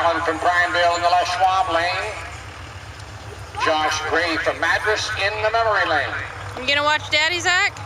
Allen from Prineville in the Les Schwab lane. Josh Gray from Madras in the memory lane. You gonna watch Daddy, Zach?